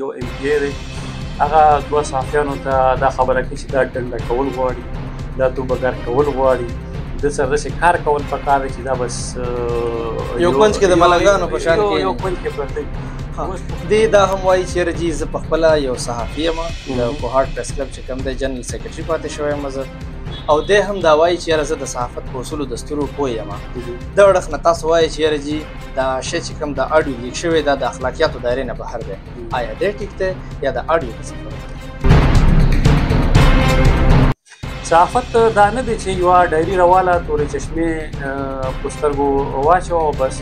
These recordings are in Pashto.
یو ایم پی ای دی هغه دوه صحافیانو ته دا خبره کوي چې دا ډنډه کول غواړي دا توبګر کول غواړي د سره داسې کار کول پکار دی چې دا بس یو کونج کې د ملګانو په شان کې یو کونج کې پرته دی دا هم وایي چې رجی ز په خپل یو صحافي ما د کوهارت پریس کلب چې کوم د جنرال سیکریټري پاتې شوی مزه او د هم دا وایي چې زه د صحافت په اصول دستور پوه یم دا ورخ نه تاسو وایي چې رجی دا شی چې کوم د اډیو لیک شوی دا د اخلاقیاتو دایره نه بهر دی آیا دی ټیک دی یا د اډیو څه صحافت دا نه دی چې یو ډایری رواله تورې چشمه پسترګو واچو او بس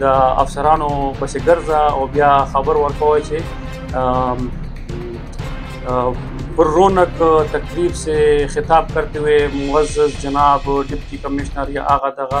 د افسرانو پسې ګرځا او بیا خبر ورکوي چې پر رونق تقریب سے خطاب کرتے ہوئے معزز جناب ڈپٹی کمشنر یا آغا دغا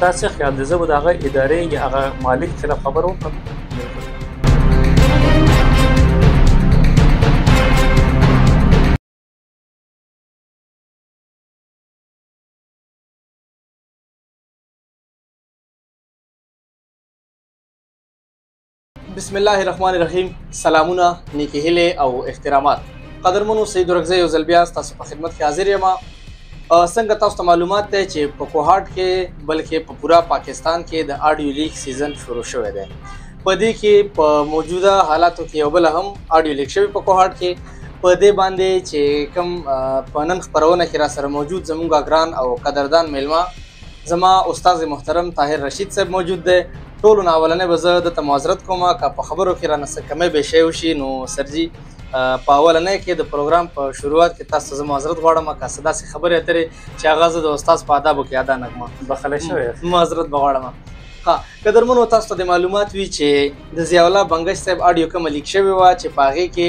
دا څه خیال دی زه به د هغه ادارې یا هغه مالک خلاف خبر وکړم بسم الله الرحمن الرحیم سلامونه نیکی هیله او احترامات قدرمنو سید ورکزی او زلبیا تاسو په خدمت کې حاضر یم څنګه تاسو ته معلومات دی چې په کوهارت کې بلکې په پورا پاکستان کې د آډیو لیک سیزن شروع شوی دی په دې کې په موجوده حالاتو کې یو بل هم آډیو لیک شوی په کوهارت کې په دې باندې چې کوم په نن خبرونه کې را سره موجود زموږ ګران او قدردان میلمه زما استاد محترم طاهر رشید صاحب موجود دی ټولو نه اولنې به زه دته معذرت کوم که په خبرو کې رانه څه کمی به شی وشي نو سرجي په اولنې کې د پروګرام په شروعات کې تاسو زه معذرت غواړم که څه داسې خبرې اترې چې هغه زه د استاد په آدابو کې ادا نه کوم بخښلی شوی معذرت به غواړم ها قدرمنو تاسو ته د معلومات وي چې د ضیاءالله بنګش صاحب اډیو کومه لیک شوې وه چې په هغې کې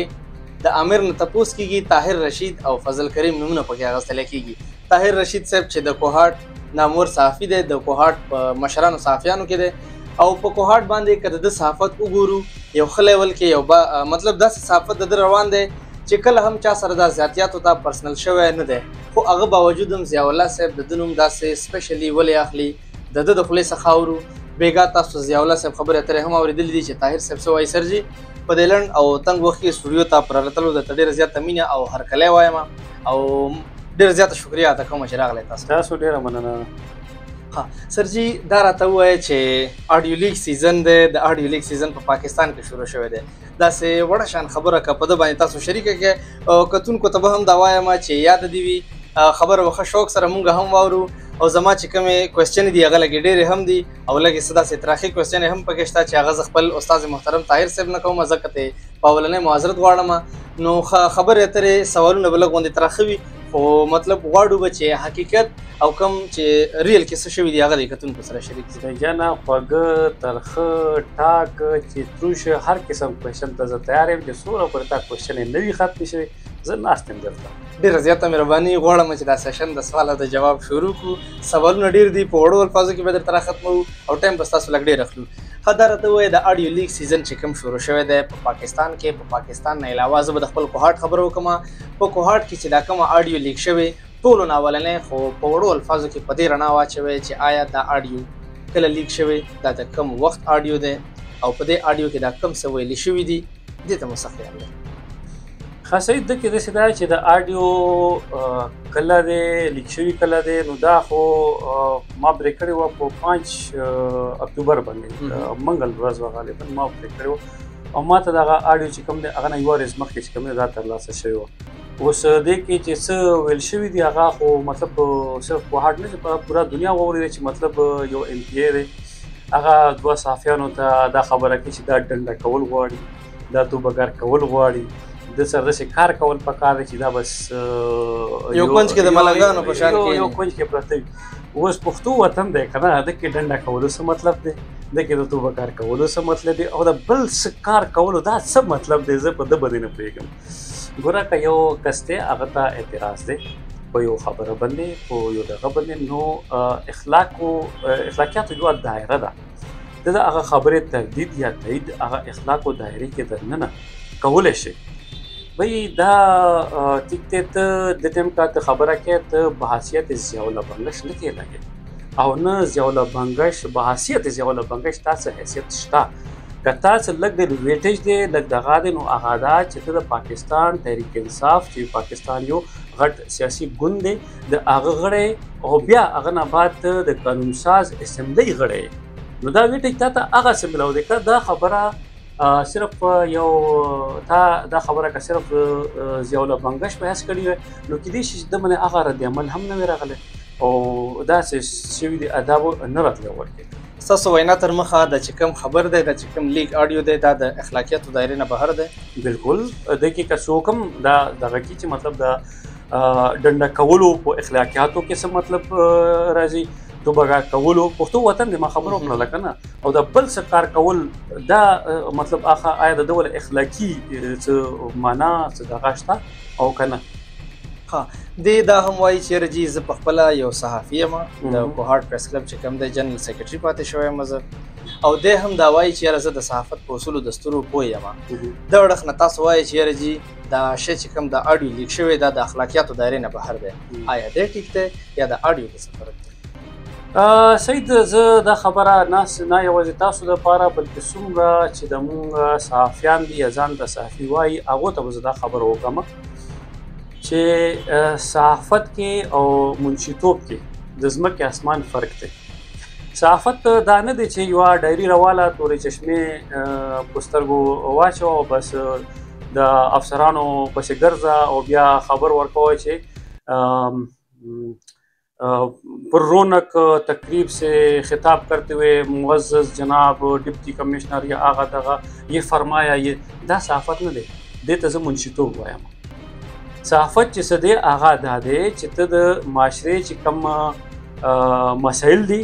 د امیر نه تپوس کیږي طاهر رشید او فضل کریم نومونه پکې اغستل کیږي طاهر رشید صاحب چې د کوهاټ نامور صحافي دی د کوهاټ په مشرانو صحافیانو کې دی او په کوهاټ باندې کده د صحافت وګورو یو خلې ول کې یو با مطلب دا صحافت د روان دی چې کله هم چا سره دا زیاتیاتو ته پرسنل شوی نه دی خو هغه باوجود هم ضیاء الله صاحب د دنوم داسې سپیشلی ولې اخلي د د خپل څخه اورو بیګا تاسو ضیاء الله صاحب خبره ترې هم اوریدلې دي چې طاهر صاحب سوای سرجی په دلن او تنگ وخت کې سټوډیو ته پرلتلو د تډیر زیات مینه او هرکلی وایم او ډیر زیات شکریا ته کوم چې راغلی تاسو تاسو ډیره مننه ها سر جی دا راته وای چې اډیو لیګ سیزن دی د اډیو لیګ سیزن په پاکستان کې شروع شوی دی دا سه وړه شان خبره کا په د باندې تاسو شریکه کې او کتون کو ته هم دا وایم چې یاد دی وی خبر وخه شوق سره مونږ هم وورو او زما چې کومه کوېسچن دی هغه لګې ډېرې هم دي او لږې څه داسې تراخي کوېسچنې هم پکې شته چې هغه زه خپل استاد محترم طاهر صاحب نه کوم ځکه ته په اولنۍ معذرت غواړم نو خبرې اترې سوالونه به لږ غوندې تراخه وي خو مطلب غواړو به چې حقیقت او کم چې ریل کې څه شوي دي هغه د کتونکو سره شریک کړي جنا خوږه ترخه ټاک چې تروش هر قسم کوېشن ته زه تیار یم چې څومره پر تا کوېشن نه وي ختم شوی زه ناست یم دلته ډېره زیاته مهرباني غواړم چې دا سیشن د سوال د جواب شروع کړو سوالونه ډېر دي په وړو الفاظو کې به درته را ختمو او ټایم به ستاسو لږ ډېر اخلو ښه دا راته ووایه د اډیو لیګ سیزن چې کوم شروع شوی دی په پاکستان کې په پاکستان نه علاوه زه به د خپل کوهاټ خبره وکړم په کوهاټ کې چې دا کومه اډیو لیګ شوې ټولو نه اولنې خو په وړو الفاظو کې په دې رڼا واچوي چې آیا دا اډیو کله لیګ شوې دا د کم وخت اډیو دی او په دې اډیو کې دا کم څه ویل شوي دي دې ته مسخه یاد خاصه د کې داسې دا چې د آډیو کله دی لیک شوی کله دی نو دا خو ما برې کړی و په 5 اکتوبر باندې منګل ورځ و غالبا ما برې کړو او ما ته دغه آډیو چې کوم دی هغه نه یو ورځ مخکې چې کوم دی دا تر لاسه شوی و اوس دې کې چې څه ویل شوی دی هغه خو مطلب صرف په هټ نه په پورا دنیا ووري چې مطلب یو ایم پی ای هغه دوه صحافیانو ته دا خبره کوي چې دا ډنډه کول غواړي دا توبګر کول غواړي د سر داسې کار کول پکار دي چې دا بس یو کونج کې د ملنګانو په شان کې یو کونج کې پراته وي اوس پښتو وطن دی کنه د کې ډنډه کولو څه مطلب دی د کې د توبه کار کولو څه مطلب دی او د بل څه کار کولو دا څه مطلب دی زه په د بدینه پوهیږم ګوره که یو کس دی هغه ته اعتراض دی په یو خبره باندې په یو دغه باندې نو اخلاق او اخلاقیات یو دایره ده د هغه خبره تردید یا تایید هغه اخلاق او دایره کې درننه کولای شي وای دا ټیک ته ته د ټیم کا ته خبره کې ته بحثیت زیاوله بنگش نه کې لګي او نه زیاوله بنگش بحثیت زیاوله بنگش تاسو حیثیت شته که تاسو لږ د ویټیج دی لږ دغه دی نو هغه دا چې ته د پاکستان تحریک انصاف چې پاکستان یو غټ سیاسي ګوند دی د هغه غړی او بیا هغه نه بعد ته د قانون ساز اسمبلی غړی نو دا ویټیج تا ته هغه څه ملاو دی که دا خبره صرف یو تا دا خبره که صرف زیاوله بنګش په هڅ کړی نو کې دې شي د منه هغه رد عمل هم نه راغلی او دا څه شوی دی ادب نه راتلی ورته ستاسو وینا تر مخه دا چې کوم خبر دی دا چې کوم لیک اډیو دی دا د اخلاقیاتو دایره نه بهر دی بالکل د کې که څوک هم دا دغه کی چې مطلب دا ډنډه کولو په اخلاقیاتو کې څه مطلب راځي دوبګه کولو پښتو وطن د ما خبرو کړل کنه او دا بل څه کار کول دا مطلب اخه آیا د ډول اخلاقی څه معنا څه دغه شته او کنه ها دی دا هم وایي چې رجی زه په خپل یو صحافي یم د کوهارد پریس کلب چې کوم د جنرال سیکریټري پاتې شوی یم زه او دی هم دا وایي چې زه د صحافت په اصولو دستورو پوه یم د اړخ نه تاسو وایي چې رجی دا شی چې کوم د اډیو لیک شوی دا د اخلاقیاتو دایره نه بهر دی آیا دی ټیک دی یا د اډیو د سفر سید زه دا خبره نه نه یوازې تاسو د پاره بلکې څومره چې د مونږ صحافیان دي ځان د صحافي وایي هغه ته زه دا خبره وکم چې صحافت کې او منشیتوب کې د ځمکې اسمان فرق دی صحافت دا نه دی چې یو ډایری رواله تورې چشمه پسترګو واچو او بس د افسرانو پسې ګرځه او بیا خبر ورکوي چې پر رونق تقریب سے خطاب کرتے ہوئے معزز جناب ڈپٹی کمشنر یا آغا دغا یہ فرمایا یہ دا صحافت نه دی دې ته زه منشیتوب وایم صحافت چې څه دی هغه دا دی چې ته د معاشرې چې کوم مسایل دي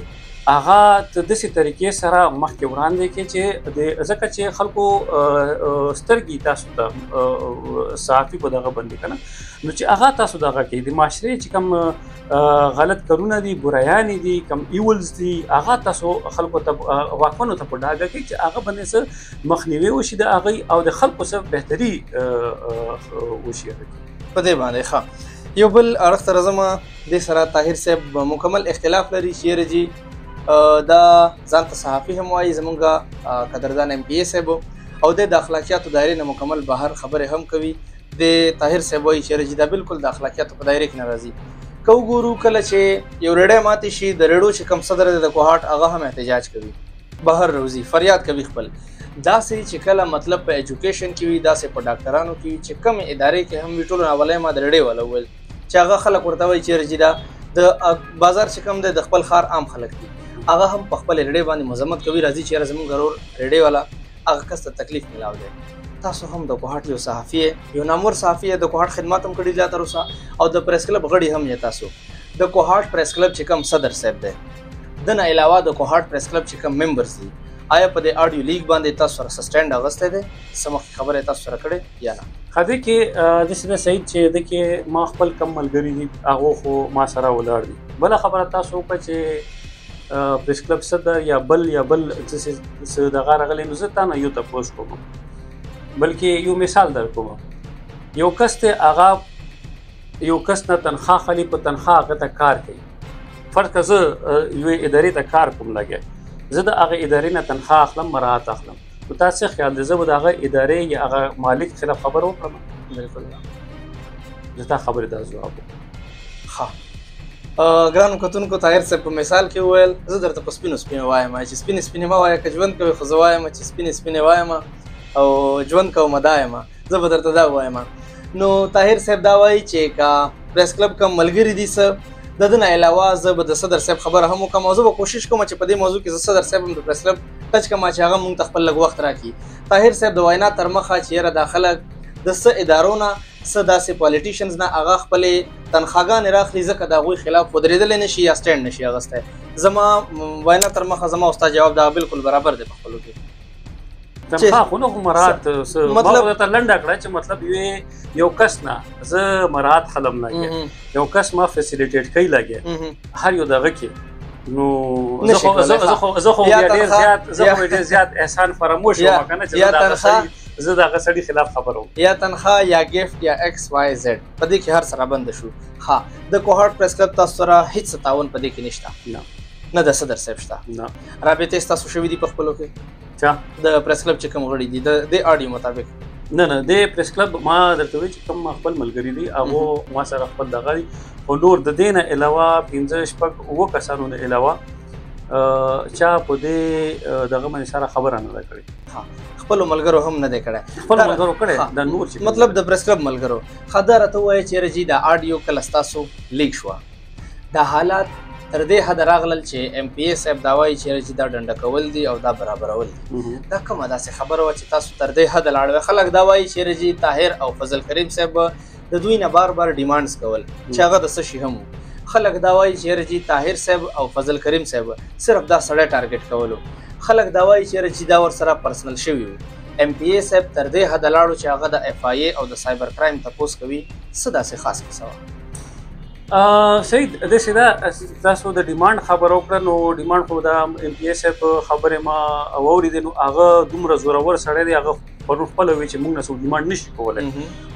هغه ته داسې طریقې سره مخکې وړاندې کې چې د ځکه چې خلکو سترګې تاسو ته صحافي په دغه باندې کنه نو چې هغه تاسو دغه کې د معاشرې چې کوم غلط کارونه دي برایانې دي کوم ایولز دي هغه تاسو خلکو ته واکمنو ته په ډاګه کې چې هغه باندې سره مخنیوي وشي د هغه او د خلکو سره بهتري وشي په دې باندې ښه یو بل اړخ تر زما د سره طاهر صاحب مکمل اختلاف لري شیر جی دا ځان ته صحافي هم وایي زمونږه قدردان ایم پی ایس صاحب او د اخلاقیاتو دایره نه مکمل بهر خبره هم کوي د طاهر صاحب وایي چېرې چې دا بالکل د اخلاقیاتو په دایره کې نه راځي که وګورو کله چې یو ریډی ماتې شي د ریډو چې کم صدر دی د کوهاټ هغه هم احتجاج کوي بهر روزي فریاد کوي خپل داسې چې کله مطلب په ایجوکیشن کې وي داسې په ډاکټرانو کې وي چې کم ادارې کې هم وي ټولو اولای ما د ریډې ولا وویل چې هغه خلک ورته وایي چې رجیدا د بازار چې کم دی د خپل ښار عام خلک دي هغه هم په خپل ریډې باندې مذمت کوي راځي چې زمونږ غرور ریډې والا هغه کس ته تکلیف ملاو دی تاسو هم د کوهټ یو صحافي یو نامور صحافي د کوهټ خدمات هم کړی لا تر اوسه او د پریس کلب غړي هم یې تاسو د کوهټ پریس کلب چې کوم صدر صاحب دی دنه علاوه د کوهټ پریس کلب چې کوم ممبرز دي آیا په دې اډیو لیګ باندې تاسو سره سسټند اغسته دي سمخ خبره تاسو سره کړې یا نه خدای کې د سیده سعید چې د کې ما خپل کم ملګری دي هغه خو ما سره ولاړ دي بل خبره تاسو په چې پریس کلب صدر یا بل یا بل څه دغه راغلی نو زه تا نه یو تپوس کوم بلکې یو مثال در کوم یو کس ته هغه یو کس نه تنخواه خلی په تنخواه هغه ته کار کوي فرض که زه یوې ادارې ته کار کوم لګیا زه د هغې ادارې نه تنخواه اخلم مراعات اخلم نو تاسو څه خیال دی زه به د هغه ادارې یا هغه مالک خلاف خبر وکړم بالکل زه تا خبرې ته ځواب ها ګرانو کتونکو طاهر صاحب په مثال کې وویل زه درته په سپینو سپینو وایم چې سپینې سپینې مه وایه که ژوند کوې خو زه وایم چې سپینې سپینې وایم او ژوند کوم دا یم زه به درته دا وایم نو طاهر صاحب دا وایي چې کا پریس کلب کم ملګری دي سر د دې نه علاوه زه به د صدر صاحب خبره هم وکم او زه به کوشش کوم چې په دې موضوع کې زه صدر صاحب هم د پریس کلب ټچ کوم چې هغه مونږ خپل لږ وخت راکړي طاهر صاحب د وینا تر مخه چې را داخله د څه ادارو نه څه داسې پالیټیشنز نه هغه خپل تنخواګان راخلي ځکه دا غوي خلاف ودرېدل نه شي یا سټینډ نشي اغسته زما وینا تر مخه زما استاد جواب دا بالکل برابر دی په خپل کې چې ها خو نو مراد مطلب ته لنډه کړه چې مطلب یو یو کس نه زه مراد حلم نه یو کس ما فیسیلیټیټ کوي لګي هر یو دغه کې نو زه خو زه خو زه خو ډیر زیات زه خو ډیر زیات احسان فراموش وم کنه چې دا تنخواه زه دا غسړي خلاف خبرو یا تنخواه یا گیفت یا ایکس وای زد په دې کې هر سره بند شو ها د کوهارت پریس کلب تاسو سره هیڅ تعاون په دې کې نشته نه نه د صدر صاحب شته نه رابطه تاسو شوې دي په خپلو کې چا د پریس کلب چې کوم غړي دي د د اډي مطابق نه نه د پریس کلب ما درته وی چې کوم خپل ملګری دي هغه ما سره خپل دغه دي او نور د دینه علاوه 15 شپږ او کسانو نه علاوه چا په دې دغه من سره خبره نه کړې خپل ملګرو هم نه کړې خپل ملګرو کړې دا نور چې مطلب د پریس کلب ملګرو خدای راته وایي چې رجی دا اډیو کله تاسو لیک شو دا حالات تر دې حد راغلل چې ایم پی ای صاحب دا وایي چې چې دا ډنډه کول دي او دا برابرول دي دا کومه داسې خبره وه چې تاسو تر دې حد لاړوي خلک دا وایي چې رجی طاهر او فضل کریم صاحب د دوی نه بار بار ډیمانډز کول چې هغه د څه شي هم خلک دا وایي چې رجی طاهر صاحب او فضل کریم صاحب صرف دا سړی ټارګټ کولو خلک دا وایي چې رجی دا ور سره پرسنل شوی وو ایم پی ای صاحب تر دې حد لاړو چې هغه د اف آی ای او د سایبر کرایم تپوس کوي څه داسې خاص کیسه وه سید د سیدا تاسو د ډیماند خبرو کړ نو ډیماند خو دا ایم پی ایس اف خبره ما اوري دي نو هغه دومره زورور سړی دی هغه پرون خپل وی چې موږ نسو ډیماند نشي کولای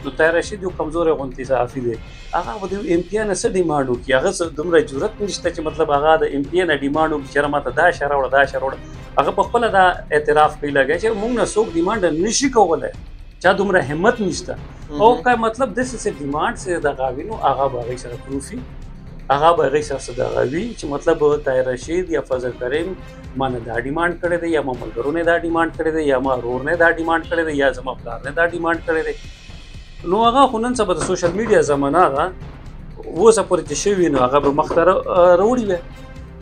نو تای رشید یو کمزور غونتی صحافي دی هغه به د ایم پی ان سره ډیماند وکي هغه دومره جرأت نشته چې مطلب هغه د ایم پی ان ډیماند وکي چې ماته دا شهر وړ دا شهر وړ هغه په خپل دا اعتراف کوي لګي چې موږ نسو ډیماند نشي کولای چا دومره همت نشته او که مطلب د څه ډیماند سره د غاوینو هغه به غي سره پروفي هغه به غي سره صدا غوي چې مطلب طاهر رشید یا فضل کریم مانه دا ډیماند کړی دی یا ما ملګرونه دا ډیماند کړی دی یا ما رور نه دا ډیماند کړی دی یا زما پلار نه دا ډیماند کړی دی نو هغه خونن سبا د سوشل میډیا زمانہ ده اوس پورې چې شوی نو هغه به مخته راوړي وي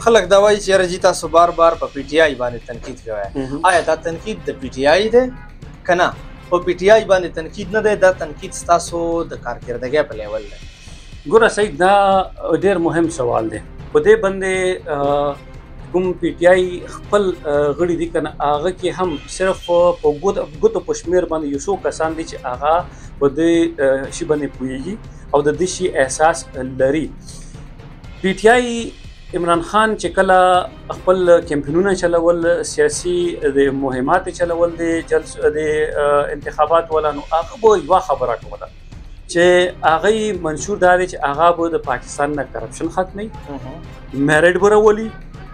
خلک دا وایي چې رجی تاسو بار بار په پی ټی آی باندې تنقید کوي آیا دا تنقید د پی ټی آی دی کنه په پی ټی آی باندې تنقید نه دی دا تنقید ستاسو د کارکردګۍ په لیول دی ګوره سید دا ډیر مهم سوال دی په دې باندې کوم پی ټی آی خپل غړي دي کنه هغه کې هم صرف په ګوت ګوت پښمیر باندې یو څو کسان دي چې هغه په دې شی باندې پويږي او د دې شی احساس لري پی ټی آی عمران خان چې کله خپل کمپینونه چلول سیاسي د مهمات چلول دي جلس د انتخابات ولا نو هغه به یو خبره کوله چې هغه منشور دا دی چې هغه به د پاکستان نه کرپشن ختمي میرټ برولي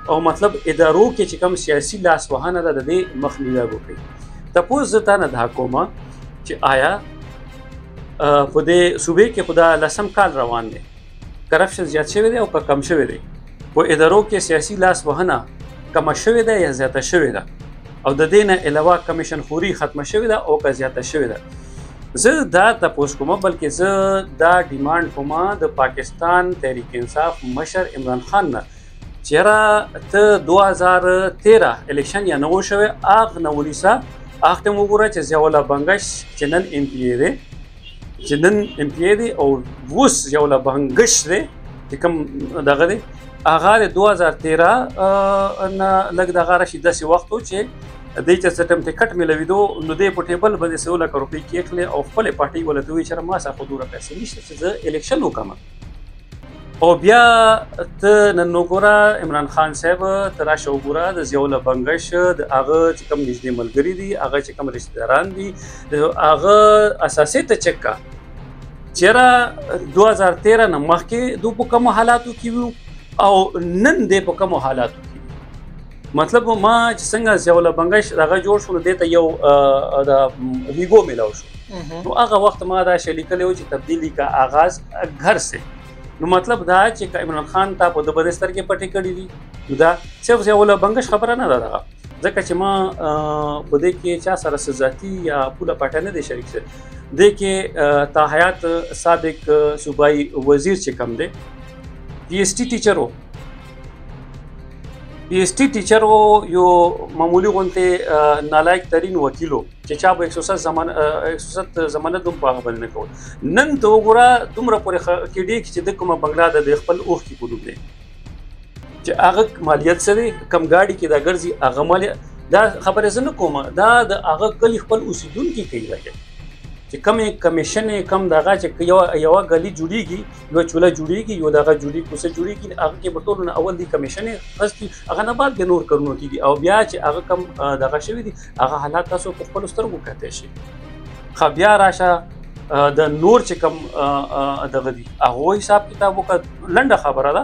او مطلب ادارو کې چې کوم سیاسي لاس وهانه ده د دې مخنیوي وکړي تپوس زتا نه دا کومه چې آیا په دې صوبې کې خدا لسم کال روان دی کرپشن زیات شوی دی او که کم شوی دی په ادارو کې سیاسي لاس وهنه کم شوی دی یا زیاته شوی ده او د دې نه علاوه کمیشن خوري ختمه شوې ده او که زیاته شوې ده زه دا تاسو کوم بلکې زه دا ډیماند کوم د پاکستان تحریک انصاف مشر عمران خان نه چیرې ته 2013 الیکشن یا نو شوه اغ نو نیسا اخته وګوره چې زیاولا بنگش چې نن ایم پی ای دی چې نن امپلی دی او اوس یو لا بهنګش دی چې کوم دغه دی هغه د 2013 نه لګ دغه راشي داسې وخت و چې د چې سټم ټیکټ ملویدو نو د په ټیبل باندې سو لک روپی کېخلې او خپل پارټي ولته وی چې ما سره خو دوره پیسې نشته چې زه الیکشن وکم او بیا ته نن وګوره عمران خان صاحب ته راشه وګوره د زیول بنگش د هغه چې کوم نږدې ملګری دي هغه چې کوم رشتہ داران دي هغه اساسي ته چک کا چیرې 2013 نه مخکې دوی په کوم حالاتو کې وو او نن دې په کوم حالاتو کې مطلب ما چې څنګه سیوله بنگش دغه جوړ شو د ته یو د ویګو ملاو شو نو هغه وخت ما دا شی لیکلی و چې تبدیلی کا آغاز گھر سے نو مطلب دا چې عمران خان تا په د بدستر کې پټې کړې دي دا صرف سیوله بنگش خبره نه ده دغه ځکه چې ما په دې کې چا سره سزاتی یا پوله پټه نه دي شریک شه د کې تا حیات سابق صوبای وزیر چې کم دی پی ایس ټی ټیچر وو پی ایس ټی ټیچر وو یو معمولی غونته نالایق ترین وکیلو چې چا به 107 زمانه 107 زمانه دوم په خبر نه کول نن ته وګوره دومره پر کې ډی چې د کومه بنگلا د خپل اوخ کې کوډو دی چې هغه مالیت سره کم گاډي کې دا ګرځي هغه مالیت دا خبره زه نه کوم دا د هغه کلی خپل اوسیدونکو کوي چې کم کمیشن کم دغه چې یو یو غلی جوړیږي یو چوله جوړیږي یو دغه جوړي کوسه جوړیږي هغه کې به ټولو نه اول دی کمیشن غستی هغه نه بعد د نور کارونه کیږي او بیا چې هغه کم دغه شوی دی هغه حالات تاسو په خپل سترګو کته شي خو بیا راشه د نور چې کم دغه دی هغه حساب کتاب وکړه لنډه خبره ده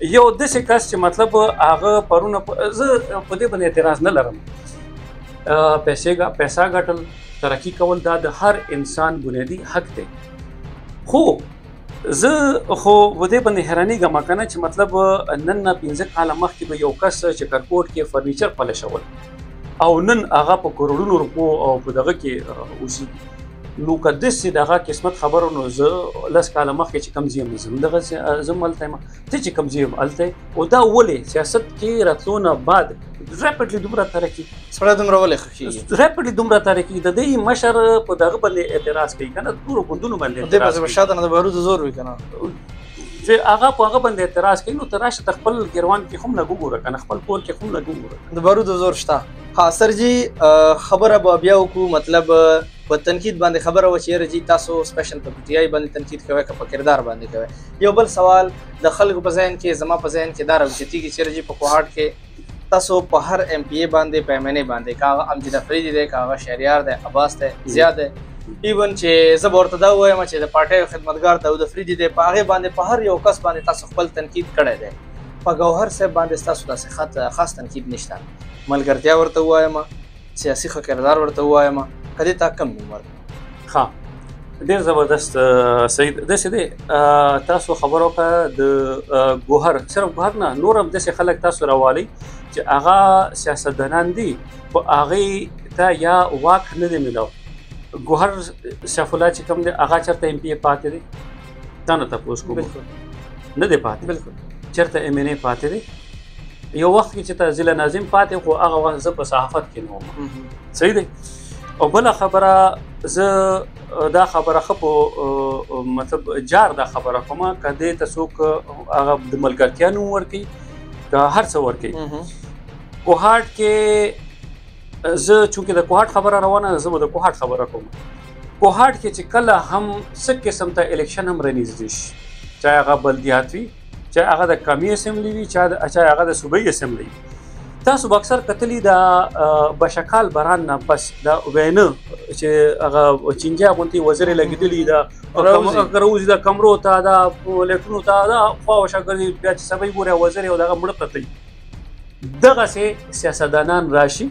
یو داسې کس چې مطلب هغه پرونه زه په دې باندې اعتراض نه لرم پیسې ګا پیسا ګټل ترقی کول دا د هر انسان بنیادی حق دی خو زه خو په دې باندې حیرانې ګم کنه چې مطلب نن نه 15 کال مخکې به یو کس چې کرکوټ کې فرنیچر پلشول او نن هغه په کروڑونو روپو او په دغه کې اوسېږي نو که داسې دغه قسمت خبرو نو زه لس کاله مخکې چې کوم ځای یم زه هم دغسې زه هم هلته یم ته چې کوم ځای یم هلته او دا ولې سیاست کې راتلو نه بعد ریپټلي دومره ترقي سړی دومره ولې ښه کېږي ریپټلي دومره ترقي د دې مشر په دغه باندې اعتراض کوي که نه نورو ګوندونو باندې دې پسې به شاته نه د بارودو زور وي که نه چې هغه په هغه باندې اعتراض کوي نو ته راشه ته خپل ګروان کې هم لږ وګوره که نه خپل کور کې هم لږ وګوره د بارودو زور شته ها سر جی خبره به بیا وکړو مطلب په تنقید باندې خبره و چې جی تاسو سپیشل په پټیای باندې تنقید کوي که په کردار باندې کوي یو بل سوال د خلکو په ذهن کې زما په ذهن کې دا راوچتی کې چې جی په کوهاټ کې تاسو په هر ایم پی ای باندې په ایم ان ای باندې کاغه امجد فریدی دی کاغه شهریار دی عباس دی زیاد دی ایون چې زه ورته دا وایم چې د پارټي خدمتګار داود فریدی دی په هغه باندې په هر یو کس باندې تاسو خپل تنقید کړی دی په ګوهر صاحب باندې تاسو داسې خط خاص تنقید نشته ملګرتیا ورته وایم سیاسي ښه کردار ورته وایم که دې تا کم نوم ورکړي ښه ډیر زبردست سید د څه دی تاسو خبرو کا د ګوهر صرف ګوهر نه نور هم د څه خلک تاسو راوالي چې هغه سیاستدانان دي خو هغه ته یا واک نه دی ملو ګوهر شفلا چې کوم دی هغه چرته ایم پی پاتې دی تا نه تاسو کوم نه دی پاتې بالکل چرته ایم ان ای پاتې دی یو وخت کې چې تا ضلع ناظم پاتې خو هغه وخت زه په صحافت کې نه وم صحیح دی او بل خبره زه دا خبره خپو مطلب جار دا خبره کوم کده ته څوک هغه د ملګرتیا نوم ورکي که هر څه ورکي کوهاټ کې زه چونکه د کوهاټ خبره روانه زه د کوهاټ خبره کوم کوهاټ کې چې کله هم څه قسم ته الیکشن هم رنیږدي شي چا هغه بلدیات وي چا هغه د قومي اسمبلی وي چا چا هغه د صوبایي اسمبلی تاسو اکثر کتلی دا بشکال بران نه پس دا وینه چې هغه چنجا غونتی وزیر لګیدلی دا کروز دا کمرو ته دا لیټرو ته دا خو شګرځي بیا چې سبي ګوره وزیر او دغه مړ پرتی دغه سي سیاستدانان راشي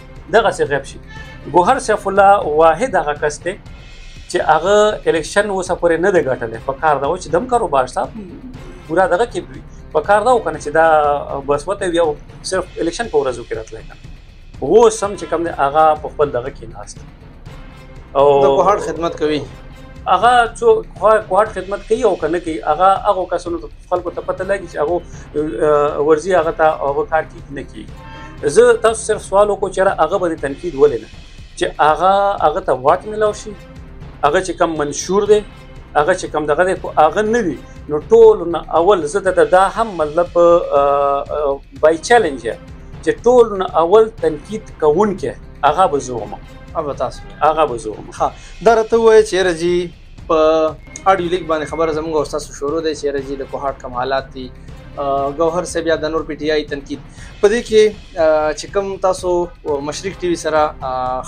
دغه څه غیب شي ګوهر سیف الله واحد هغه کس دی چې هغه الیکشن اوسه پورې نه دی ګټلی په کار دا و چې دم کاروبار شته پورا دغه کې وي په کار دا وکنه چې دا بس وته یو صرف الیکشن په ورځو کې راتلای کنه و سم چې کوم هغه په خپل دغه کې ناست او د کوهاټ خدمت کوي هغه څو کوهاټ خدمت کوي او کنه کوي هغه هغه کسونو ته خلکو ته پته لګي چې هغه ورزي هغه ته هغه کار کوي نه کوي زه تاسو صرف سوال وکړم چې هغه باندې تنقید ولې نه چې هغه هغه ته واک ملاو شي هغه چې کم منشور دی هغه چې کم دغه دی خو هغه نه وي نو ټول نه اول زه د دا هم مطلب بای چیلنج چې ټول نه اول تنقید کوونکې هغه به زه وم هغه تاسو هغه به زه وم ښه دا راته ووایه چې یاره جي په اډیو لیک باندې خبره زموږ او ستاسو شروع دی چې یاره جي د کوهاټ کم حالات دي ګوهر صاحب یا د نور پی ټی آی تنقید په دې کې چې کوم تاسو مشرق ټي وي سره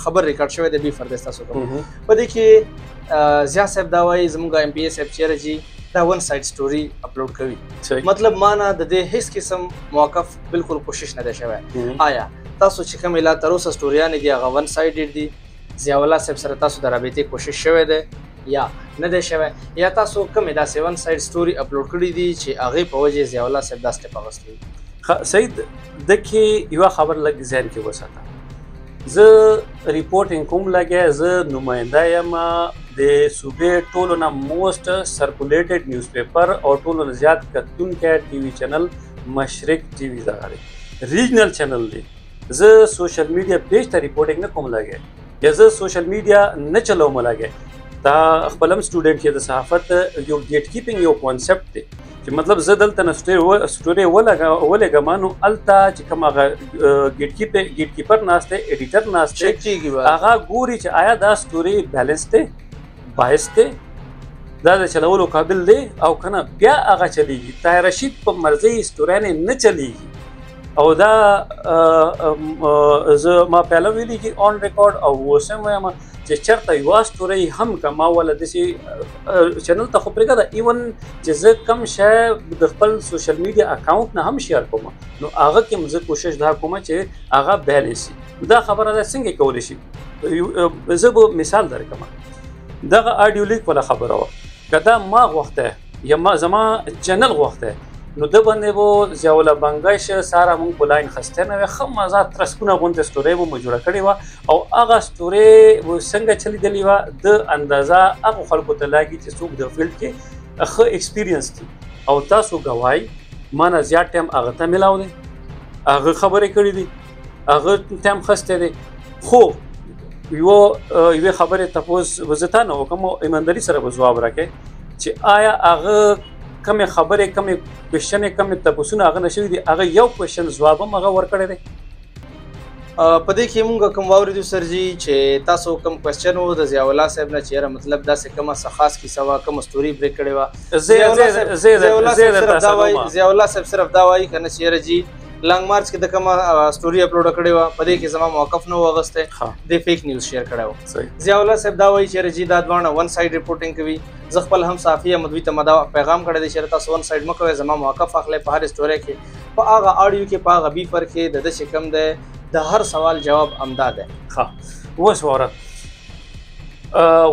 خبر ریکارډ شوی دی بي فرد تاسو کوم په دې کې ضیا صاحب دا وایي زموږ ایم پی ایس اف چیرې جی دا ون ساید سټوري اپلوډ کوي مطلب معنا د دې هیڅ قسم موقف بالکل کوشش نه دی شوی آیا تاسو چې کوم لا تر اوسه سټوریانې دي هغه ون سایډډ دي ضیاء الله صاحب سره تاسو د رابطې کوشش شوی دی یا نه دی شوی یا تاسو کومې داسې ون سایډ سټوري اپلوډ کړي دي چې هغې په وجه ضیاء الله صاحب دا سټپ اخیستی سید د کې یوه خبر لږ ذهن کې وساته زه ریپورټینګ کوم لګیا زه نماینده یم د صوبې ټولو نه موست سرکولیټډ نیوز پیپر او ټولو نه زیات کتونکی ټي وي چینل مشرق ټي وي دغه دی ریجنل چینل دی زه سوشل میډیا پیج ته ریپورټینګ نه کوم لګي یا زه سوشل میډیا نه چلوم لګي دا خپلم سټوډنټ یې د صحافت یو ګیټ کیپینګ یو کانسپټ دی چې مطلب زه دلته نه سټوري ولګا ولګا مانو التا چې کوم هغه ګیټ کیپ ګیټ کیپر ناشته ایډیټر ناشته هغه ګوري چې آیا دا سټوري بیلنس دی باعث دی دا د چلولو قابل دی او کنه بیا هغه چلیږي طاهر رشید په مرزي استورانه نه چلیږي او دا زه ما پهله ویلي چې اون ریکارډ او اوسم وایم چې چرته یو استوري هم کما ول د سي چینل ته خو پرګه دا ایون چې زه کم شې د خپل سوشل میډیا اکاونټ نه هم شیر کوم نو هغه کې مزه کوشش دا کوم چې هغه بیلنس دا خبره ده څنګه کول شي زه به مثال درکم دغه آډیو لیک په خبره و کدا ما غوښته یا ما زما چینل غوښته نو د باندې وو زیاوله بنگای شه سارا مون په لاین خسته نه وي خم مزه ترسکونه غونډه ستوري وو مجوړه کړی و او هغه ستوري و څنګه چلی دلی و د اندازا هغه خلکو ته لاګي چې څوک د فیلډ کې اخ ایکسپیرینس کی او تاسو گواهی مانه زیات ټیم هغه ته ملاو دي هغه خبرې کړې دي هغه تم خسته دی خو یو یو خبره تاسو وزتا نه وکم او ایمانداری سره به جواب راکې چې آیا هغه کمه خبره کمه کوشن کمه تاسو نه هغه نشوي دی هغه یو کوشن جواب مغه ورکړی دی په دې کې مونږ کوم واوریدو سرجی چې تاسو کوم کوېشن وو د ضیاء الله صاحب نه چیرې مطلب دا څه کومه سخاص کی سوا کوم ستوري بریک کړي وا ضیاء الله صاحب صرف دا وایي ضیاء الله صاحب صرف دا وایي کنه چیرې جی لانګ مارچ کې د کوم سټوري اپلوډ کړې و په دې کې زما موقف نه وغسته د فیک نیوز شیر کړه و ضیاء الله صاحب دا وایي چې رجی دا دوانه ون ساید ریپورتینګ کوي زه خپل هم صافی مدوی ته مدا پیغام کړی دی چې تاسو ون ساید مکوې زما موقف اخلې په هر سټوري کې په هغه اډیو کې په هغه بي پر کې د د چې کم ده د هر سوال جواب امدا ده ها وسوره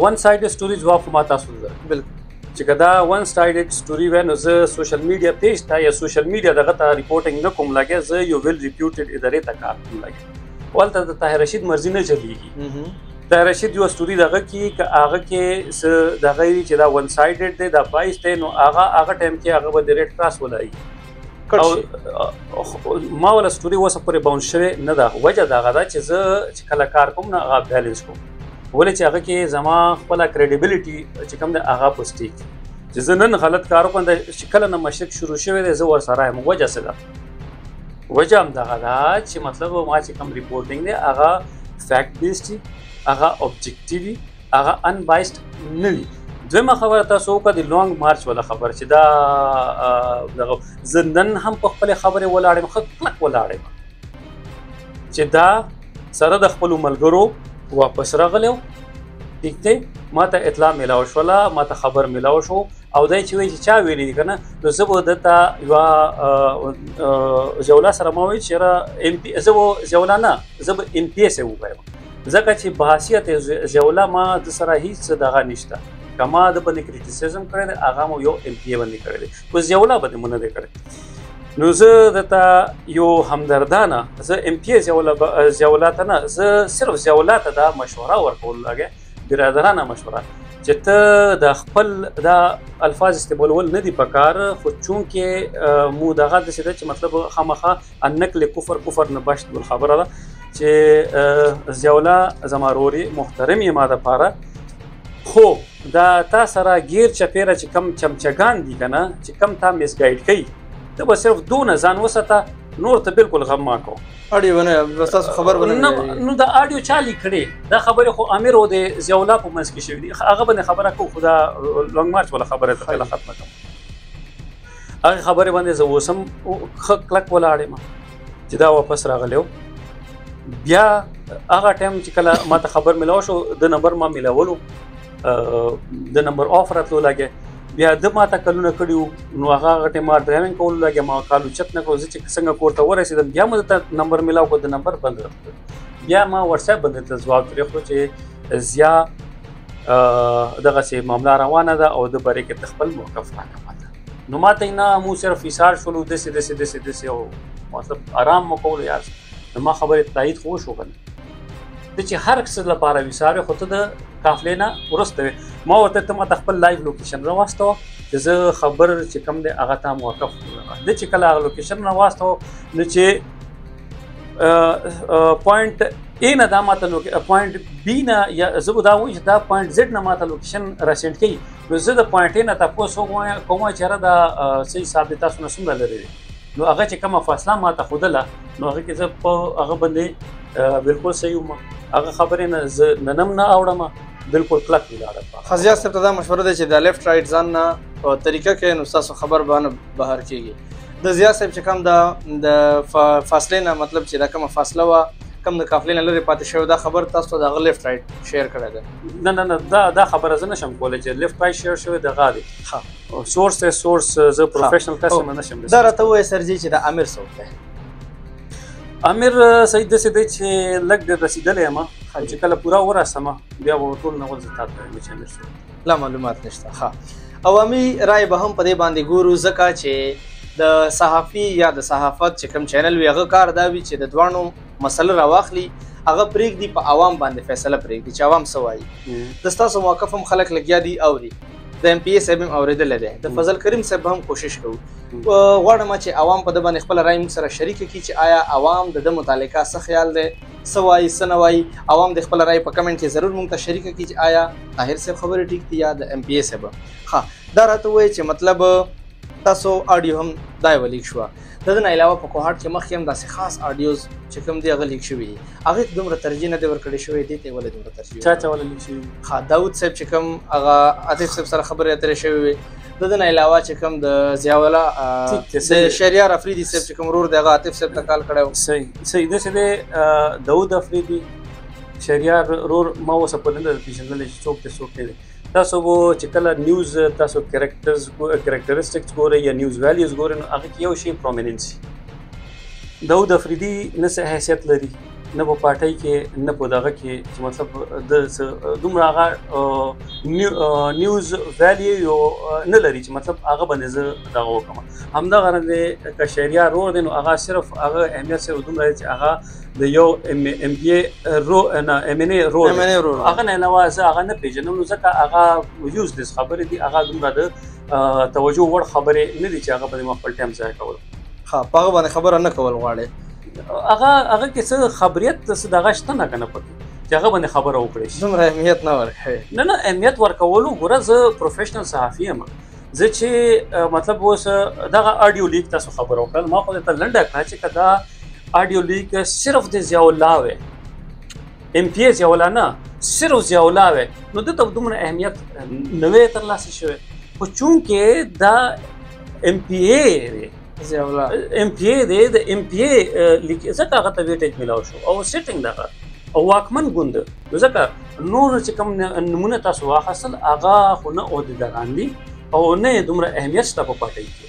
ون ساید سټوري جواب ما تاسو ده بالکل چې که دا ون سایډډ سټوري وای نو زه سوشل میډیا پیج ته یا سوشل میډیا دغه ته ریپورټینګ نه کوم لګیا زه یو ویل ریپیوټډ ادارې ته کار کوم لګیا ولته د طاهر رشید مرزي نه چلیږي طاهر رشید یو سټوري دغه کې که هغه کې څه دغه وي چې دا ون سایډډ دی دا بایس دی نو هغه هغه ټایم کې هغه به د ریډ کراس ولایي ما ولا ستوري وسه پورې باونډ شوی نه ده وجه دا غدا چې زه چې کله کار کوم نه هغه بیلانس کوم ولې چې هغه کې زما خپل کریډیبিলিټي چې کوم ده هغه په سټیک چې زه نن غلط کار کوم دا چې کله نه مشرک شروع شوی دی زه ور سره یم وجه څه ده وجه هم دا غدا چې مطلب ما چې کوم ریپورتینګ دی هغه فیکټ بیسډ هغه اوبجیکټیو هغه ان بایسټ نه وي دویمه خبره تاسو وکړه د لونګ مارچ ولا خبر چې دا دغه زندن هم په خپل خبره ولاړم خو کلک ولاړم چې دا سره د خپل ملګرو واپس راغلو دکته ما ته اطلاع ملاو شولا ما ته خبر ملاو شو او دای چې وی چې چا ویلي کنه نو زه به دته یو جولا سره ما وی چې را ام پی زه جولا نه زه به ام پی سره وګورم ځکه چې بحثیت ژولا ما د سره هیڅ دغه نشته کما د باندې کریټیسیزم کړی دی هغه مو یو ایم پی ای باندې کړی دی خو ژولا باندې مونږ نه کړی نو زه دته یو همدردانه زه ایم پی ای ژولا ژولا ته نه زه صرف ژولا ته دا مشوره ورکول لګه برادرانه مشوره چې ته د خپل دا الفاظ استعمالول نه دی پکار خو چونکه مو دغه د څه چې مطلب خامخه انک له کفر کفر نه بشت ګل خبره ده چې زیولا زماروري محترم یې ما د پاره خو دا تا سره غیر چپیره چې کم چمچګان دي کنه چې کم تا میس ګایډ کوي ته به صرف دونه ځان وساته نور ته بالکل غم ما کو اډیو ونه بس تاسو خبر ونه نو دا اډیو چا لیکړي دا خبره خو امیر او د زیولا په منځ کې شوې دي هغه باندې خبره کو خدا لونګ مارچ ولا خبره ته ختمه کوم هغه خبره باندې زه اوسم خک کلک ولاړم چې دا واپس راغلو بیا هغه ټایم چې کله ما ته خبر ملاو شو د نمبر ما ملاولو د نمبر آف راتلو لګي بیا د ما ته کلونه کړیو نو هغه غټه ما ډرایوینګ کول لګي ما کالو چت نه کوز چې څنګه کوړه ورسېدم بیا مې ته نمبر ملاو کو د نمبر بند بیا ما واتس اپ باندې ته ځواب درې خو چې زیا دغه سي معاملہ روانه ده او د بری کې تخپل موقف راکمه نو ما ته نه مو صرف ایثار شولو دسه دسه دسه دسه او مطلب آرام مو کول یار نو ما خبره تایید خو شو کنه د چې هر څه لپاره وساره خو ته د قافلې نه ورسته ما ورته ته ما خپل لایو لوکیشن را واستو چې زه خبر چې کم دی هغه ته موقف کړم د چې کله هغه لوکیشن را واستو نو چې پوینټ ای نه دا ماته لوک پوینټ بی نه یا زه دا وایي چې دا پوینټ زد نه ماته لوکیشن رسنټ کی نو زه د پوینټ ای نه تاسو کوم کوم چیرې دا صحیح حساب د تاسو نه څومره لري نو هغه چې کومه فاصله ماته خودله نو هغه کې زه په هغه باندې بالکل صحیح وم هغه خبرې نه زه ننم نه اوړم بالکل کلک ولاړم خزیا صاحب ته دا مشوره ده چې د لیفټ رائټ ځان نه طریقه کې نو تاسو خبر باندې بهر کیږي د زیات صاحب چې کوم د د فاصله نه مطلب چې دا کومه فاصله وا کم د قافلې نه لري پاتې شوی دا خبر تاسو ته د لیفټ رائټ شیر کړی دی نه نه نه دا دا خبره زه نشم کولای چې لیفټ رائټ شیر شوی د غادي ها سورس ته سورس زه پروفیشنل کس نه نشم دا راته وای سر جی چې د امیر څوک دی امیر سید د سید چې لګ د رسیدلې ما چې کله پورا ورسمه بیا ورټول نه ورځ تاسو ته چې امیر څوک لا معلومات نشته ها عوامي رائے به هم په دې باندې ګورو ځکه چې د صحافي یا د صحافت چې کوم چینل وي هغه کار دا وي چې د دوانو مسله راواخلي هغه پرېږدي په عوام باندې فیصله پرېږدي چې عوام څه وایي د ستاسو موقف هم خلک لګیا دي اوري د ایم پی ایس هم اوریدل دی د فضل کریم صاحب هم کوشش کوو غواړم چې عوام په د باندې خپل رائے موږ سره شریک کړي چې آیا عوام د د متعلقه څه خیال دی څه وایي څه نه وایي عوام د خپل رائے په کمنټ کې ضرور مونږ ته شریک کړي چې آیا طاهر صاحب خبرې ټیک دي یا د ایم پی ای صاحب ها دا راته وایي چې مطلب تاسو آډیو هم دای ولیک شو د دې نه علاوه په کوهاټ کې مخکې هم داسې خاص آډیوز چې کوم دی هغه لیک شوی هغه دومره ترجیح نه دی ورکړی شوی دی ته ولې دومره ترجیح چا چا ولې لیک شوی ها داوود صاحب چې کوم هغه عاطف صاحب سره خبرې اترې شوی وي د دې نه علاوه چې کوم د زیاولا د شریار افریدي صاحب چې کوم رور دغه عاطف صاحب ته کال کړو صحیح صحیح د څه داوود افریدي شریار رور ما اوس په نن د پیژندل چې څوک ته څوک دی تاسو وو چې کله نیوز تاسو کریکټرز کریکټریسټکس ګورئ یا نیوز ویلیوز ګورئ نو هغه کې یو شی پرومیننسي داود افریدي نه څه حیثیت لري نه په پارټۍ کې نه په دغه کې چې مطلب د دومره هغه نیوز ویلیو یو نه لري چې مطلب هغه باندې زه دغه وکم همدغه رنګه که شهریا رور دی نو هغه صرف هغه اهمیت سره دومره چې هغه د یو ام ام بي رو نه ام ان رو هغه نه علاوه زه هغه نه پیژنم نو ځکه هغه یوز د خبرې دی هغه دومره د توجه وړ خبرې نه دي چې هغه په خپل ټایم ځای کول ها په هغه باندې خبره نه کول غواړي هغه هغه کې څه خبريت د څه دغه شته نه کنه پکې چې هغه باندې خبره وکړي شي دومره اهمیت نه ورکوي نه نه اهمیت ورکولو ګوره زه پروفیشنل صحافي یم زه چې مطلب اوس دغه اډیو لیک تاسو خبر او کړل ما خو ته لنډه کړه چې کدا اډیو لیک صرف د ضیاء الله وې ایم پی ایس یولا نه صرف ضیاء الله وې نو د ته دومره اهمیت نه وې تر لاسه شوه خو چونکه دا ایم پی ای دی ایم پی ای دی د ایم پی ای ځکه هغه ته ویټیج ملاو شو او سیټینګ دغه او واکمن ګوند ځکه نور چې کوم نمونه تاسو واخصل هغه خو نه او د دران دي او نه دومره اهمیت شته په پټۍ کې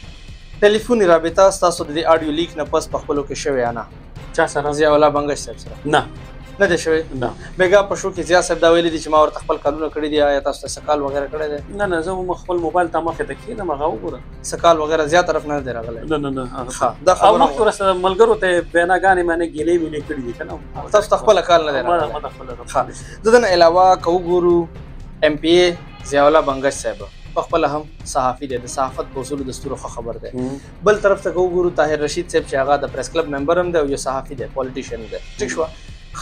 ټلیفوني رابطه ستاسو د اډیو لیک نه پس په خپلو کې شوې نه چا سره ضیاء الله بنګش صاحب سره نه نه دی شوی نه بیګا په شو کې ضیاء صاحب دا ویلي دي چې ما ورته خپل کارونه کړي دي یا تاسو ته سکال وغیرہ کړی دی نه نه زه مخ خپل موبایل ته مخه ته کینم هغه وګوره سکال وغیرہ ضیاء طرف نه دی راغلی نه نه نه هغه دا خبره مخ ور سره ملګرو ته بیناګانې معنی ګیلې مینې کړې دي کنه تاسو ته خپل کال نه دی راغلی ما خپل ها ددن علاوه کو ګورو ایم پی ای ضیاء الله بنگش صاحب په خپل هم صحافي دی د صحافت په اصول د ستورو خبر دی بل طرف ته وګورو طاهر رشید صاحب چې هغه د پریس کلب ممبر هم دی او یو صحافي دی پولیټیشن دی ټیک شو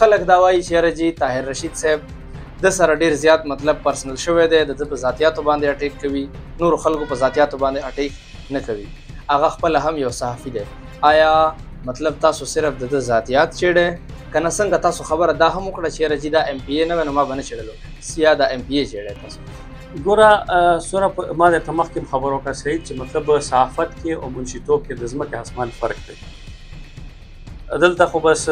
خلک دا وایي چې راځي طاهر رشید صاحب د سره ډیر زیات مطلب پرسنل شوی دی د په ذاتیاتو باندې اٹیک کوي نور خلکو په ذاتیاتو باندې اٹیک نه کوي هغه خپل هم یو صحافي دی آیا مطلب تاسو صرف د ذاتیات چیړې کنه څنګه تاسو خبره دا هم وکړه چې راځي دا ایم پی ای نه ونه ما بنه چړلو سیا دا ایم پی ای چیړې تاسو ګوره سره ما د تمخ کې خبر وکړ سید چې مطلب صحافت کې او منشیتوب کې د ځمکې اسمان فرق دی دلته خو بس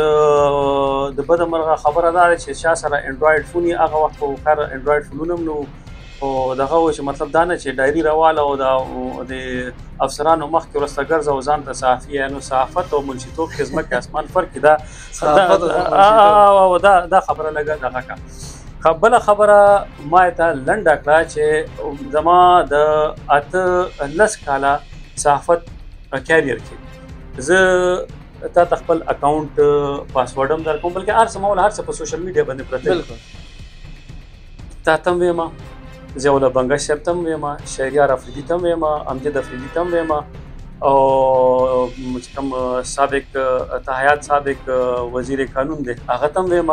د بد مرغه خبره ده چې شا سره انډراید فون یې هغه وخت خو کار انډراید فونونه نو او دغه و چې مطلب دا نه چې ډایری راواله او د افسرانو مخ کې ورسته ګرځه او ځان ته صحافي یانو صحافت او منشیتوب خدمت کې اسمان فرق دا دا دا خبره لګه دغه خبره خبره ما ته لنډه کړه چې زما د اته لس کاله صحافت کیریئر کې زه تا ته خپل اکاونټ پاسورډ هم درکوم بلکې هر څه مول هر څه په سوشل میډیا باندې پرته بالکل تا تم ویم زیوله بنګا شپ تم ویم شهریار افریدی تم ویم امجد افریدی تم ویم او چې کوم سابق تحیات سابق وزیر قانون دی هغه تم ویم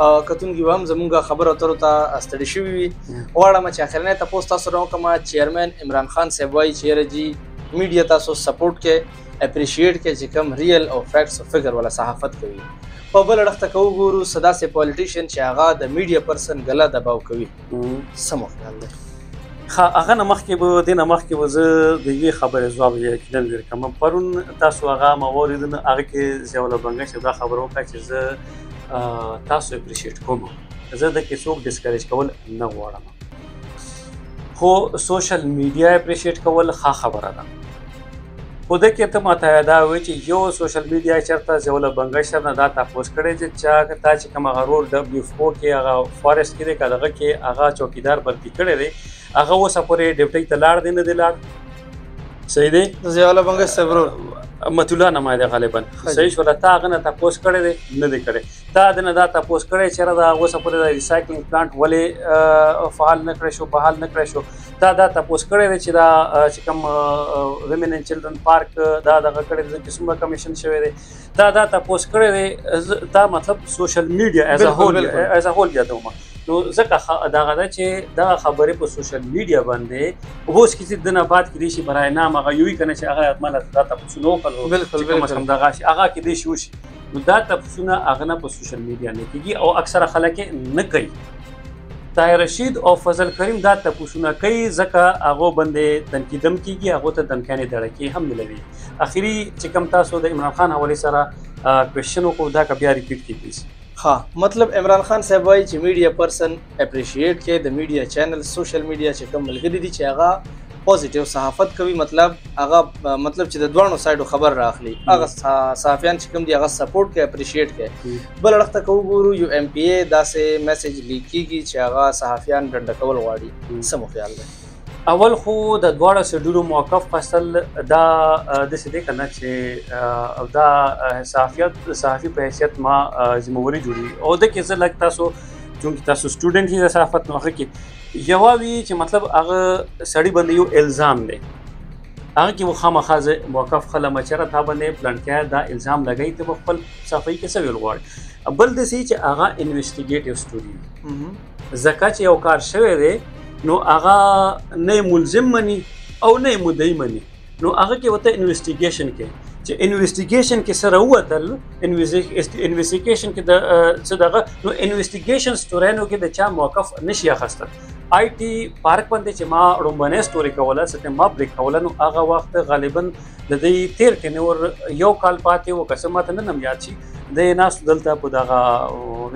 کتونکي به هم زموږ خبرو اترو ته ستړي شوي وي غواړم چې اخرنی تپوس تاسو نه وکړم چیئرمین عمران خان صاحب وایي چې یاره جي میډیا تاسو سپورټ کې اپریشیټ کې چې کم ریل او فیکټس او فګر ولا صحافت کوي په بل اړخ ته کو ګورو صدا سي پولیټیشن چې هغه د میډیا پرسن غلا دباو کوي سم خیال دی خا هغه نمخ کې به د نمخ کې وزه د یوې خبرې ځواب یې کیدل ورکم پرون تاسو هغه مورید هغه کې زیول بنګ چې دا خبرو کا چې زه تاسو اپریشیټ کوم زه د کې څوک ډیسکریج کول نه غواړم خو سوشل میډیا اپریشیټ کول ښه خبره ده خو د کې ته ماته دا وی چې یو سوشل میډیا چرته زوله بنگشر نه دا تاسو کړی چې چا تا چې کوم غرور دبليو فو کې هغه فارست کې کداغه کې هغه چوکیدار بلکی کړی دی هغه اوسه پورې ډیوټي ته لاړ دی نه دی لاړ صحیح دی ضیاء الله بنګ صبرور متولا نه ما دی غالبا صحیح شو تا غنه تاسو کړی دی نه دی کړی تا دنه دا تاسو کړی چې را دا اوسه پورې د ریسایکلینګ پلانټ ولې فعال نه کړی شو بحال نه کړی شو تا دا تاسو کړی دی چې دا چې کوم ویمن ان چلډرن پارک دا دغه کړی دی چې څومره کمیشن شوی دی تا دا تاسو کړی دی دا مطلب سوشل میډیا ایز ا هول ایز ا هول یادوم نو ځکه دا غدا چې دا خبرې په سوشل میډیا باندې اوس کې چې دنه بعد کې شي برای نام هغه یوې کنه چې هغه اتمنه دا تاسو نو کړو بالکل بالکل دا غاشي هغه کې دې شو شي نو دا تاسو نه اغنه په سوشل میډیا نه کیږي او اکثره خلک نه کوي طاهر رشید او فضل کریم دا تاسو نه کوي ځکه هغه باندې تنقیدم کیږي هغه ته دمکانې دړکی هم ملوي اخیری چې کم تاسو د عمران خان حواله سره کوېشن وکړو دا که بیا ریپیټ کی پلیز ها مطلب عمران خان صاحب وایي چې میډیا پرسن اپریشیټ کې د میډیا چینل سوشل میډیا چې کوم ملګری دي چې هغه پوزټیو صحافت کوي مطلب هغه مطلب چې د دوانو سایډو خبر راخلي هغه صحافیان چې کوم دی هغه سپورټ کوي اپریشیټ کوي بل اړخ ته کو ګورو یو ایم پی ای داسې میسج لیکيږي چې هغه صحافیان ډنډ کول غواړي سمو خیال دی اول خو د دواړه سډونو موقف فصل دا د سده کنه چې دا صحافیت صحافي په حیثیت ما ذمہوري جوړي او د کې زه لګ تاسو چونکی تاسو سټوډنټ یې د صحافت نوخه کې یو وی چې مطلب هغه سړی باندې یو الزام دی هغه کې مخامخه زه موقف خلم چر تا باندې پلان کې دا الزام لګی ته خپل صحافي کې څه ویل غواړي بل د سې چې هغه انویسټیګیټیو سټوري ځکه چې یو کار شوی دی نو هغه نه ملزم مني او نه مدعي مني نو هغه کې وته انویسټیګیشن کې چې انویسټیګیشن کې سره وتل انویسټیګیشن کې د څه دغه نو انویسټیګیشن ستورینو کې د چا موقف نشي اخستل آی ټي پارک باندې چې ما رومبنه ستوري کوله ستې ما بریک کوله نو هغه وخت غالبا د دې تیر کې نور یو کال پاتې و کسه ماته نن هم یاد شي د ناس دلته په دغه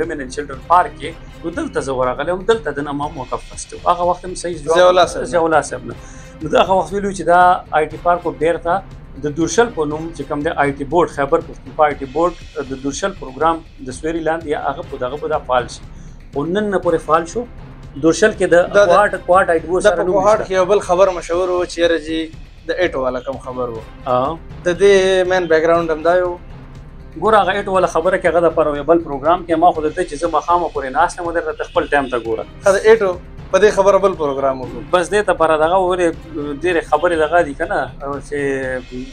ویمن اند چلډرن پارک کې نو دلته زه ورغلم دلته د نما موقف فستو هغه وخت هم صحیح ځواب زولا صاحب نو دغه وخت ویلو چې دا آی ټي پارک بیرته د دورشل په نوم چې کوم د آی ټي بورډ خیبر پښتونخوا آی ټي بورډ د دورشل پروګرام د سویری لاندې یا هغه په دغه په دا فعال شي او نن نه پورې فعال شو دورشل کې د کوارټ کوارټ آی ټي بورډ سره نو کوارټ کې بل خبر مشهور و چې رجی د ایټو والا کوم خبر وو ها د دې مین بیک ګراوند هم دا یو ګور هغه ایټ ولا خبره کې هغه د پر یو بل پروګرام کې ما خو دلته چې زه مخامه پورې ناس نه مدر ته خپل ټایم ته ګوره دا ایټو په دې خبره بل پروګرام وکړو بس دې ته پر دغه ورې ډېر خبرې دغه دي کنه چې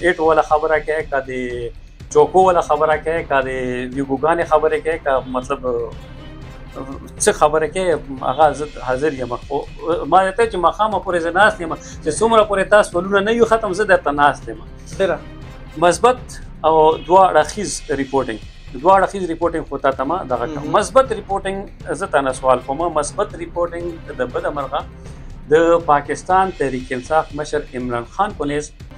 ایټ ولا خبره کې کدي چوکو ولا خبره کې کا د ویګوګانې خبره کې کا مطلب څه خبره کې هغه عزت حاضر یم خو ما ته چې مخامه پورې زناست یم چې څومره پورې تاسو ولونه نه یو ختم زه درته ناست یم سره مثبت او دوا رخیز ریپورتینګ دوا رخیز ریپورتینګ خو تا تما دغه مثبت ریپورتینګ زه تاسو سوال کوم مثبت ریپورتینګ د بده مرغه د پاکستان تحریک انصاف مشر عمران خان پولیس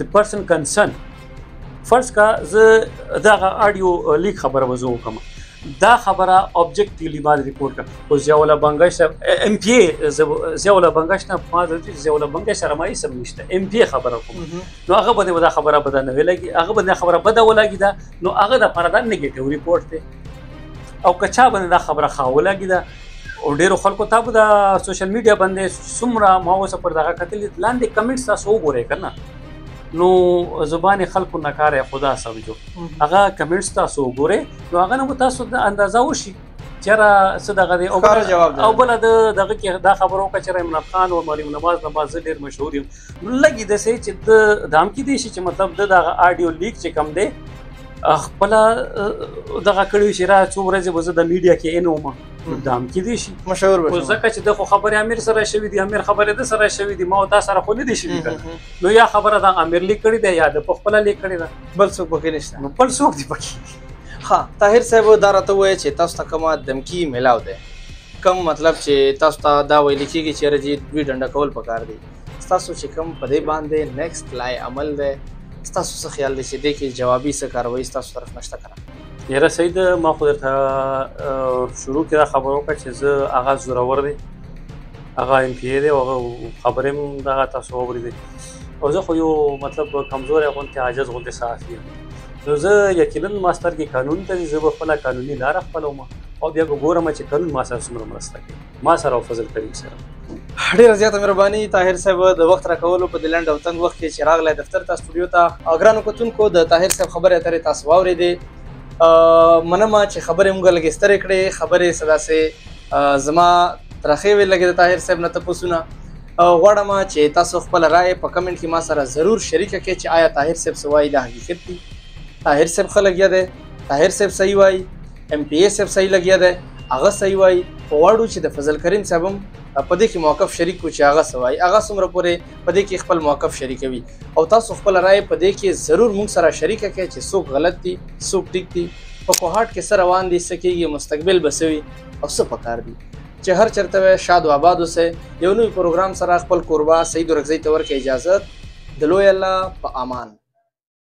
د پرسن کنسرن فرض کا زه دا اډیو لیک خبره وځو کوم دا خبره ابجیکټیولی باندې ریپورت کړ او ضیاء الله بنگش صاحب ایم پی ای ضیاء الله بنگش نه ما د ضیاء الله بنگش سره ما یې سم نشته ایم پی ای خبره کوم نو هغه باندې دا خبره بده نه ویلګي هغه باندې خبره بده ولګي دا نو هغه د پردان نیگیټیو ریپورت دی او کچا باندې دا خبره خاوله کیده او ډیرو خلکو ته په دا سوشل میډیا باندې سمره ما اوس پر دغه کتل لاندې کمنټس تاسو وګورئ کنه نو زبان خلکو نه کار خدا سمجو هغه کمنټس تاسو وګورئ نو هغه نو تاسو د اندازا وشي چیرې څه دغه دی او بل او بل د دغه کې دا خبرو کچره عمران خان او مریم نواز نواز ډیر مشهور یم لګي د سې چې د دام کې دي چې مطلب د دغه آډیو لیک چې کم دی خپل دغه کړي چې را څو ورځې به زه د میډیا کې انو ما دام کې دي شي مشهور وي ځکه چې د خو خبره امیر سره شوې دي امیر خبره د سره شوې دي ما او تاسو سره خو نه دي شوې نو یا خبره د امیر لیک کړي ده یا د خپل لیک کړي ده بل څوک به کې نشته نو بل څوک دی پکې ها طاهر صاحب دا راته وایي چې تاسو ته کومه دمکی ملاو ده کم مطلب چې تاسو ته دا ویل کېږي چې رجی دوی ډنډه کول پکار دي ستاسو چې کوم په دې باندې نیکسټ لای عمل دی ستاسو څه خیال دی چې دې کې جوابي څه کاروي ستاسو طرف نشته کنه یاره سید ما خو درته شروع کې دا خبر وکړه چې زه هغه زورور دی هغه ایم پی دی او خبرې هم دغه تاسو وګورئ او زه خو یو مطلب کمزور غونته عاجز غونته صحافي یم نو زه یقینا ماستر کې قانون ته زه به خپل قانوني لار خپلوم او بیا ګورم چې قانون ما سره څومره مرسته کوي ما سره او فضل کریم سره ډیره زیاته مهرباني طاهر صاحب د وخت راکولو په دې لنډ او تنګ وخت کې چې راغلی دفتر ته سټوډیو ته ګرانو کتونکو د طاهر صاحب خبرې اترې تاسو واورېدې مننه چې خبرې موږ لږې سترې کړې خبرې څه داسې زما ترخې وې لږې د طاهر صاحب نه تپوسونه غواړم چې تاسو خپل رائے په کمنټ کې ما سره ضرور شریکه کړئ چې آیا طاهر صاحب سوای د حقیقت دی طاهر صاحب خلک یاده طاهر صاحب صحیح وایي ایم پی ایس اف صحیح لګیا دی هغه صحیح وای فواړو چې د فضل کریم صاحب هم په دې کې موقف شریک و چې هغه سوای هغه څومره پورې په دې کې خپل موقف شریکوي او تاسو خپل رائے په دې کې ضرور موږ سره شریک کړئ چې څوک غلط دي څوک ټیک دي په کوهاټ کې سره روان دي سکیږي مستقبل بسوي او څه پکار دي چې هر چرته وي شاد او آباد اوسه یو نوی پروګرام سره خپل قربا سید ورغزي تور کې اجازه د لوی الله په امان